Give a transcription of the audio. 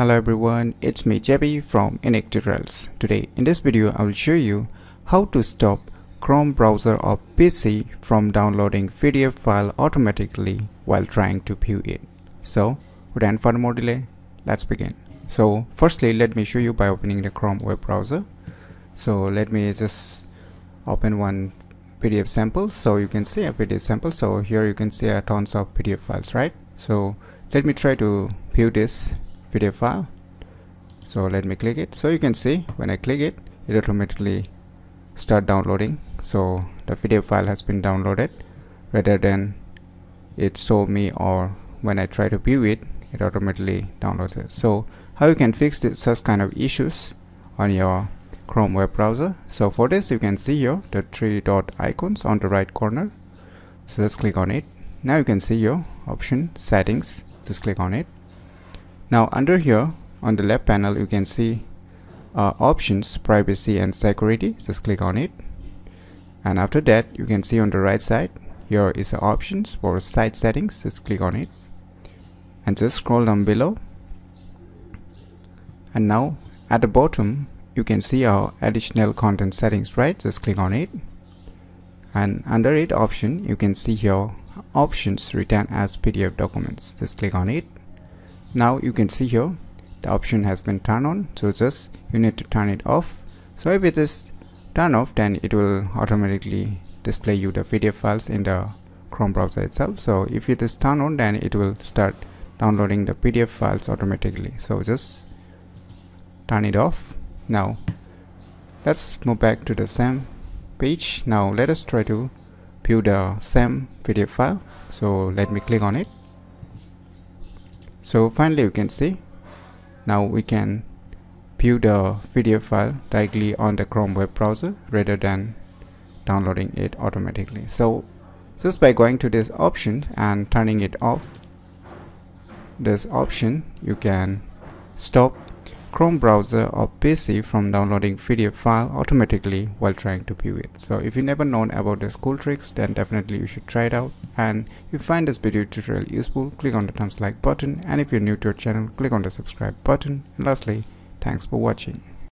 Hello everyone, it's me JB from Tutorials. Today in this video I will show you how to stop Chrome browser or PC from downloading PDF file automatically while trying to view it. So without further more delay, let's begin. So firstly let me show you by opening the Chrome web browser. So let me just open one PDF sample so you can see a PDF sample so here you can see a tons of PDF files right so let me try to view this PDF file. So let me click it. So you can see when I click it it automatically start downloading. So the PDF file has been downloaded. Rather than it show me or when I try to view it it automatically downloads it. So how you can fix this such kind of issues on your Chrome web browser? So for this you can see here the three dot icons on the right corner. So just click on it. Now you can see your option settings. Just click on it now under here on the left panel you can see uh, options privacy and security. Just click on it. And after that you can see on the right side here is options for site settings. Just click on it. And just scroll down below. And now at the bottom you can see our additional content settings right? Just click on it. And under it option you can see here options written as PDF documents. Just click on it now you can see here the option has been turned on. So just you need to turn it off. So if it is turned off then it will automatically display you the PDF files in the Chrome browser itself. So if it is turned on then it will start downloading the PDF files automatically. So just turn it off. Now let's move back to the same page. Now let us try to view the same PDF file. So let me click on it so finally you can see. Now we can view the video file directly on the Chrome web browser rather than downloading it automatically. So just by going to this option and turning it off this option you can stop Chrome browser or PC from downloading PDF file automatically while trying to view it. So if you never known about these cool tricks then definitely you should try it out and if you find this video tutorial useful click on the thumbs like button and if you're new to our channel click on the subscribe button and lastly thanks for watching.